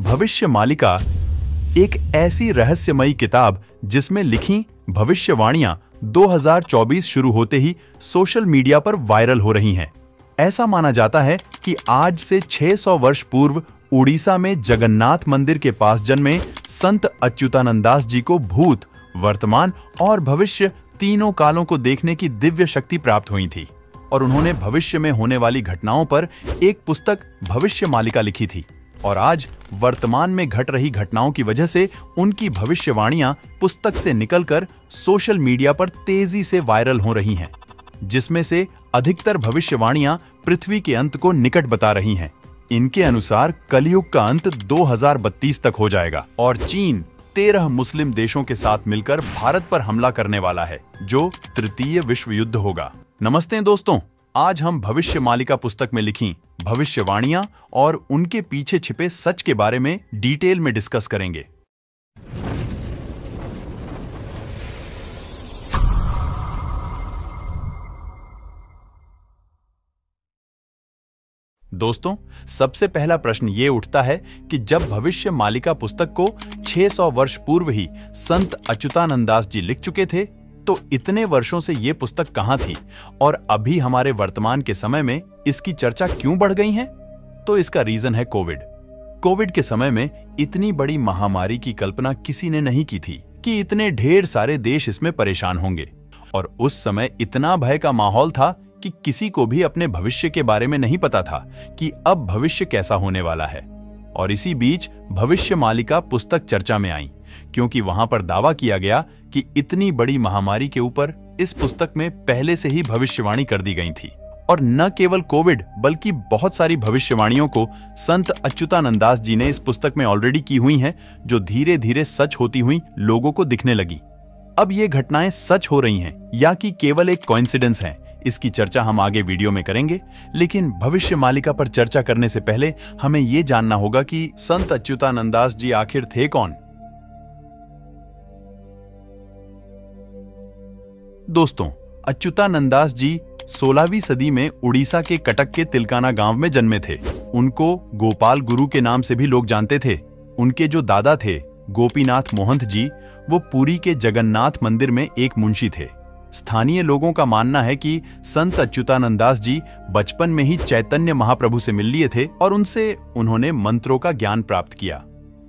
भविष्य मालिका एक ऐसी रहस्यमयी किताब जिसमें लिखी भविष्यवाणियाँ 2024 शुरू होते ही सोशल मीडिया पर वायरल हो रही हैं। ऐसा माना जाता है कि आज से 600 वर्ष पूर्व उड़ीसा में जगन्नाथ मंदिर के पास जन्मे संत अच्युतानंदास जी को भूत, वर्तमान और भविष्य तीनों कालों को देखने की दिव्य शक्ति प्राप्त हुई थी और उन्होंने भविष्य में होने वाली घटनाओं पर एक पुस्तक भविष्य मालिका लिखी थी। और आज वर्तमान में घट रही घटनाओं की वजह से उनकी भविष्यवाणियाँ पुस्तक से निकलकर सोशल मीडिया पर तेज़ी से वायरल हो रही हैं, जिसमें से अधिकतर भविष्यवाणियाँ पृथ्वी के अंत को निकट बता रही हैं। इनके अनुसार कलयुग का अंत 2032 तक हो जाएगा और चीन तेरह मुस्लिम देशों के साथ मिलकर भारत पर हमला करने वाला है, जो तृतीय विश्व युद्ध होगा। नमस्ते दोस्तों। आज हम भविष्य मालिका पुस्तक में लिखी, भविष्यवाणियाँ और उनके पीछे छिपे सच के बारे में डिटेल में डिस्कस करेंगे। दोस्तों, सबसे पहला प्रश्न ये उठता है कि जब भविष्य मालिका पुस्तक को 600 वर्ष पूर्व ही संत अच्युतानंदास जी लिख चुके थे तो इतने वर्षों से ये पुस्तक कहाँ थी? और अभी हमारे वर्तमान के समय में इसकी चर्चा क्यों बढ़ गई है? तो इसका रीजन है कोविड। कोविड के समय में इतनी बड़ी महामारी की कल्पना किसी ने नहीं की थी कि इतने ढेर सारे देश इसमें परेशान होंगे। और उस समय इतना भय का माहौल था कि किसी को भी अपने भविष्य के बारे में नहीं पता था कि अब भविष्य कैसा होने वाला है। और इसी बीच भविष्य मालिका पुस्तक चर्चा में आई। क्योंकि वहाँ पर दावा किया गया कि इतनी बड़ी महामारी के ऊपर इस पुस्तक में पहले से ही भविष्यवाणी कर दी गई थी। और न केवल कोविड, बल्कि बहुत सारी भविष्यवाणियों को संत अच्युतानंदास जी ने इस पुस्तक में ऑलरेडी की हुई हैं, जो धीरे धीरे सच होती हुई लोगों को दिखने लगी। अब ये घटनाएँ सच हो रही हैं, या कि केवल एक कॉइंसिडेंस है, इसकी चर्चा हम आगे वीडियो में करेंगे, लेकिन भविष्य मालिका पर चर्चा करने से पहले हमें यह जानना होगा कि संत अच्युतानंदास जी आखिर थे कौन। दोस्तों, अच्युतानंदास जी 16वीं सदी में उड़ीसा के कटक के तिलकाना गाँव में जन्मे थे। उनको गोपाल गुरु के नाम से भी लोग जानते थे। उनके जो दादा थे, गोपीनाथ मोहंत जी, वो पुरी के जगन्नाथ मंदिर में एक मुंशी थे। स्थानीय लोगों का मानना है कि संत अच्युतानंदास जी बचपन में ही चैतन्य महाप्रभु से मिल लिए थे और उनसे उन्होंने मंत्रों का ज्ञान प्राप्त किया।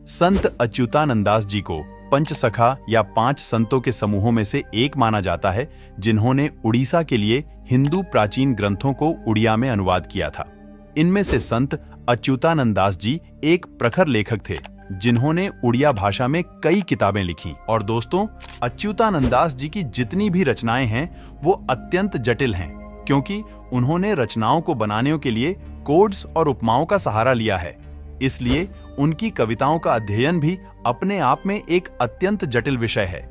संत अच्युतानंदास जी को पंचसखा या पाँच संतों के समूहों में से एक माना जाता है, जिन्होंने उड़ीसा के लिए हिंदू प्राचीन ग्रंथों को उड़िया में अनुवाद किया था। इनमें से संत अच्युतानंदास जी एक प्रखर लेखक थे, जिन्होंने उड़िया भाषा में कई किताबें लिखी। और दोस्तों अच्युतानंदास जी की जितनी भी रचनाएँ हैं, वो अत्यंत जटिल हैं, क्योंकि उन्होंने रचनाओं को बनाने के लिए कोड्स और उपमाओं का सहारा लिया है। इसलिए उनकी कविताओं का अध्ययन भी अपने आप में एक अत्यंत जटिल विषय है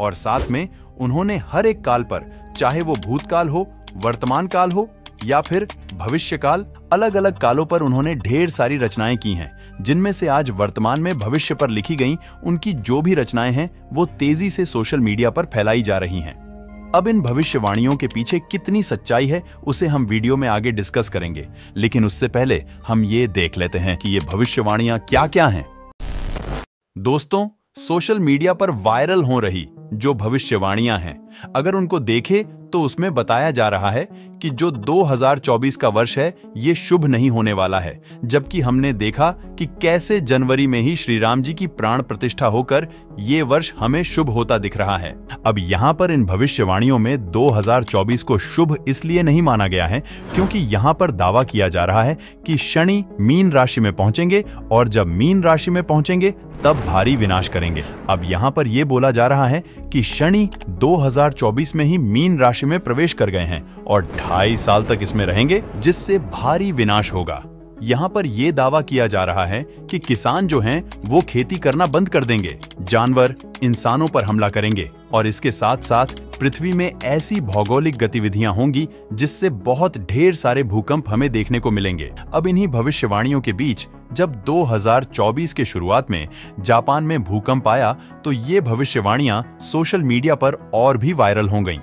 और साथ में उन्होंने हर एक काल पर, चाहे वो भूतकाल हो, वर्तमान काल हो, या फिर भविष्यकाल अलग अलग कालों पर उन्होंने ढेर सारी रचनाएँ की हैं, जिनमें से आज वर्तमान में भविष्य पर लिखी गई उनकी जो भी रचनाएँ हैं, वो तेज़ी से सोशल मीडिया पर फैलाई जा रही हैं। अब इन भविष्यवाणियों के पीछे कितनी सच्चाई है, उसे हम वीडियो में आगे डिस्कस करेंगे। लेकिन उससे पहले हम ये देख लेते हैं कि ये भविष्यवाणियाँ क्या क्या हैं। दोस्तों, सोशल मीडिया पर वायरल हो रही जो भविष्यवाणियाँ हैं अगर उनको देखे तो उसमें बताया जा रहा है कि जो 2024 का वर्ष है, ये शुभ नहीं होने वाला है, जबकि हमने देखा कि कैसे जनवरी में ही श्री राम जी की प्राण प्रतिष्ठा होकर ये वर्ष हमें शुभ होता दिख रहा है। अब यहाँ पर इन भविष्यवाणियों में 2024 को शुभ इसलिए नहीं माना गया है, क्योंकि यहाँ पर दावा किया जा रहा है कि शनि मीन राशि में पहुँचेंगे और जब मीन राशि में पहुँचेंगे, तब भारी विनाश करेंगे। अब यहाँ पर यह बोला जा रहा है कि शनि 2024 में ही मीन राशि में प्रवेश कर गए हैं और ढाई साल तक इसमें रहेंगे, जिससे भारी विनाश होगा। यहाँ पर ये दावा किया जा रहा है कि किसान जो हैं, वो खेती करना बंद कर देंगे। जानवर इंसानों पर हमला करेंगे और इसके साथ साथ पृथ्वी में ऐसी भौगोलिक गतिविधियाँ होंगी जिससे बहुत ढेर सारे भूकंप हमें देखने को मिलेंगे अब इन्हीं भविष्यवाणियों के बीच, जब 2024 के शुरुआत में जापान में भूकंप आया तो ये भविष्यवाणियाँ सोशल मीडिया पर और भी वायरल हो गईं।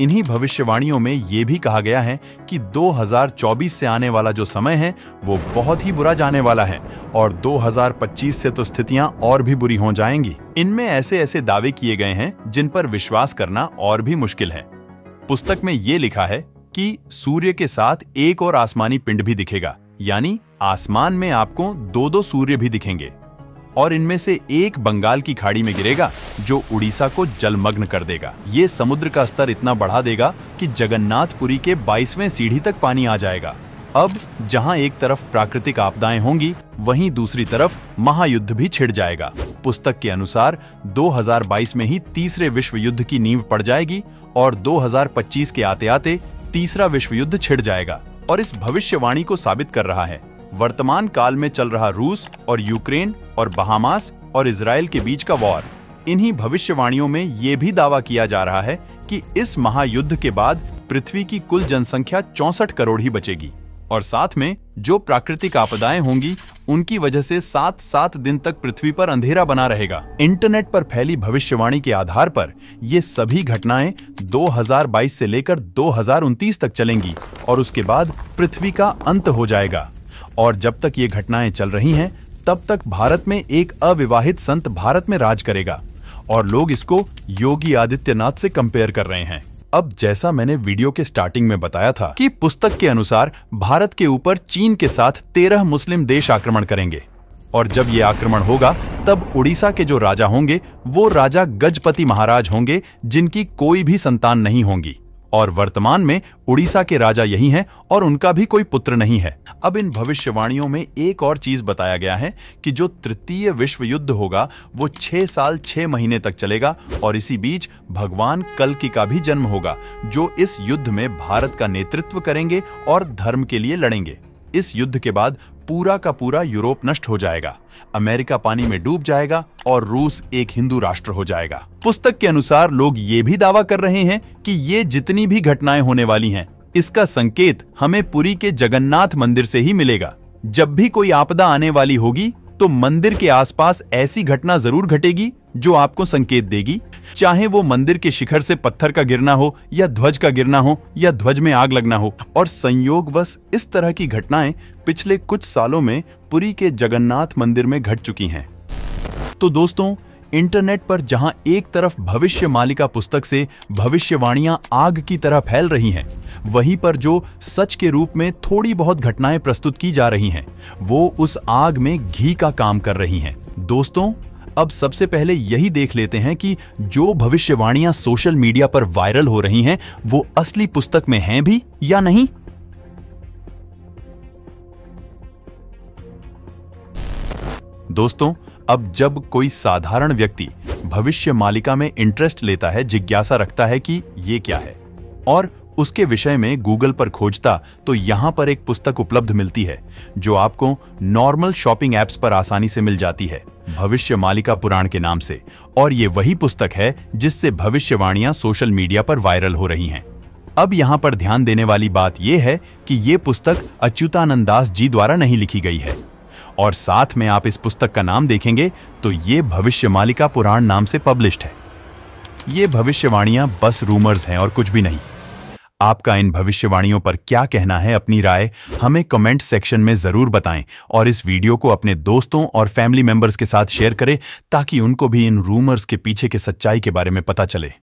इन्हीं भविष्यवाणियों में ये भी कहा गया है कि 2024 से आने वाला जो समय है, वो बहुत ही बुरा जाने वाला है और 2025 से तो स्थितियाँ और भी बुरी हो जाएँगी। इनमें ऐसे ऐसे दावे किए गए हैं, जिन पर विश्वास करना और भी मुश्किल है। पुस्तक में ये लिखा है कि सूर्य के साथ एक और आसमानी पिंड भी दिखेगा, यानी आसमान में आपको दो दो सूर्य भी दिखेंगे। और इनमें से एक बंगाल की खाड़ी में गिरेगा, जो उड़ीसा को जलमग्न कर देगा। ये समुद्र का स्तर इतना बढ़ा देगा कि जगन्नाथपुरी के बाईसवें सीढ़ी तक पानी आ जाएगा। अब जहाँ एक तरफ़ प्राकृतिक आपदाएँ होंगी, वहीं दूसरी तरफ़ महायुद्ध भी छिड़ जाएगा। पुस्तक के अनुसार 2022 में ही तीसरे विश्व युद्ध की नींव पड़ जाएगी और 2025 के आते आते तीसरा विश्व युद्ध छिड़ जाएगा और इस भविष्यवाणी को साबित कर रहा है। वर्तमान काल में चल रहा रूस और यूक्रेन और बहामास और इसराइल के बीच का वॉर। इन्हीं भविष्यवाणियों में ये भी दावा किया जा रहा है कि इस महायुद्ध के बाद पृथ्वी की कुल जनसंख्या चौसठ करोड़ ही बचेगी। और साथ में जो प्राकृतिक आपदाएँ होंगी, उनकी वजह से सात सात दिन तक पृथ्वी पर अंधेरा बना रहेगा। इंटरनेट पर फैली भविष्यवाणी के आधार पर ये सभी घटनाएँ 2022 से लेकर 2029 तक चलेंगी और उसके बाद पृथ्वी का अंत हो जाएगा। और जब तक ये घटनाएँ चल रही हैं, तब तक भारत में एक अविवाहित संत भारत में राज करेगा और लोग इसको योगी आदित्यनाथ से कंपेयर कर रहे हैं। अब जैसा मैंने वीडियो के स्टार्टिंग में बताया था कि पुस्तक के अनुसार भारत के ऊपर चीन के साथ तेरह मुस्लिम देश आक्रमण करेंगे और जब ये आक्रमण होगा, तब उड़ीसा के जो राजा होंगे, वो राजा गजपति महाराज होंगे, जिनकी कोई भी संतान नहीं होंगी। और वर्तमान में उड़ीसा के राजा यही हैं और उनका भी कोई पुत्र नहीं है। अब इन भविष्यवाणियों में एक और चीज़ बताया गया है कि जो तृतीय विश्व युद्ध होगा, वो छह साल छह महीने तक चलेगा और इसी बीच भगवान कल्कि का भी जन्म होगा, जो इस युद्ध में भारत का नेतृत्व करेंगे और धर्म के लिए लड़ेंगे। इस युद्ध के बाद पूरा का पूरा यूरोप नष्ट हो जाएगा। अमेरिका पानी में डूब जाएगा और रूस एक हिंदू राष्ट्र हो जाएगा। पुस्तक के अनुसार लोग ये भी दावा कर रहे हैं कि ये जितनी भी घटनाएँ होने वाली हैं, इसका संकेत हमें पुरी के जगन्नाथ मंदिर से ही मिलेगा। जब भी कोई आपदा आने वाली होगी तो मंदिर के आसपास ऐसी घटना ज़रूर घटेगी जो आपको संकेत देगी। चाहे वो मंदिर के शिखर से पत्थर का गिरना हो, या ध्वज का गिरना हो, या ध्वज में आग लगना हो। और संयोगवश इस तरह की घटनाएँ पिछले कुछ सालों में पुरी के जगन्नाथ मंदिर में घट चुकी हैं। तो दोस्तों इंटरनेट पर जहाँ एक तरफ़ भविष्य मालिका पुस्तक से भविष्यवाणियाँ आग की तरह फैल रही हैं, वहीं पर जो सच के रूप में थोड़ी बहुत घटनाएँ प्रस्तुत की जा रही हैं, वो उस आग में घी का काम कर रही हैं। दोस्तों, अब सबसे पहले यही देख लेते हैं कि जो भविष्यवाणियाँ सोशल मीडिया पर वायरल हो रही हैं, वो असली पुस्तक में हैं भी या नहीं? दोस्तों अब जब कोई साधारण व्यक्ति भविष्य मालिका में इंटरेस्ट लेता है, जिज्ञासा रखता है कि ये क्या है, और उसके विषय में गूगल पर खोजता तो यहाँ पर एक पुस्तक उपलब्ध मिलती है, जो आपको नॉर्मल शॉपिंग एप्स पर आसानी से मिल जाती है, भविष्य मालिका पुराण के नाम से। और ये वही पुस्तक है, जिससे भविष्यवाणियाँ सोशल मीडिया पर वायरल हो रही हैं। अब यहाँ पर ध्यान देने वाली बात यह है कि ये पुस्तक अच्युतानंद दास जी द्वारा नहीं लिखी गई है। और साथ में आप इस पुस्तक का नाम देखेंगे तो ये भविष्य मालिका पुराण नाम से पब्लिश्ड है। ये भविष्यवाणियाँ बस रूमर्स हैं और कुछ भी नहीं। आपका इन भविष्यवाणियों पर क्या कहना है अपनी राय, हमें कमेंट सेक्शन में ज़रूर बताएँ और इस वीडियो को अपने दोस्तों और फैमिली मेंबर्स के साथ शेयर करें, ताकि उनको भी इन रूमर्स के पीछे के सच्चाई के बारे में पता चले।